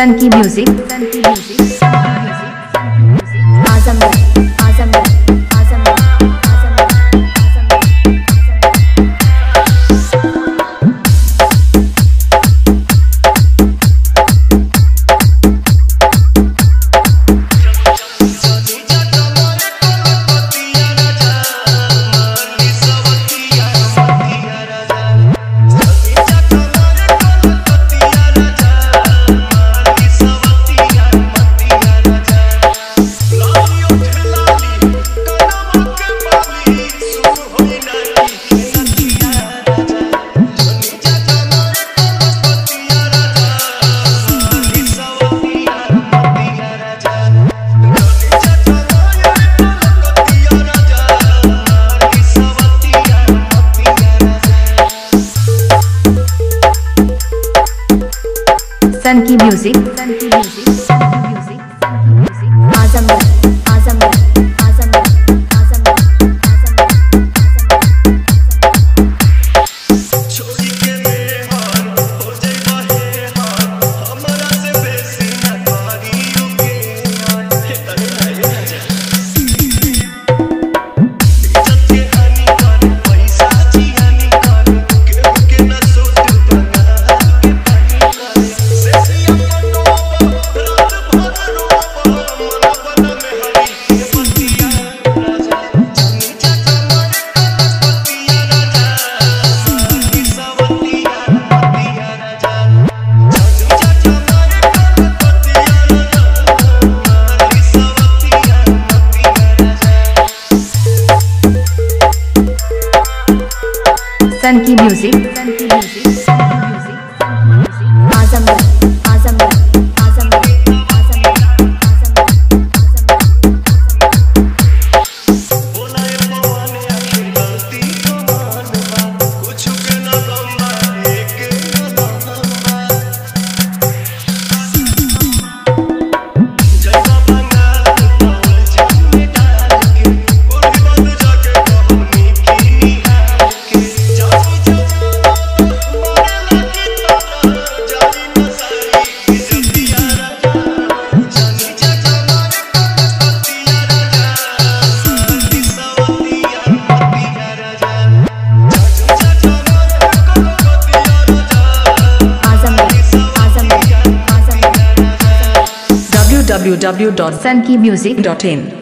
तन की music Azam Azam Funky music. Funky music. सन की म्यूज़िक www.senkimusic.in.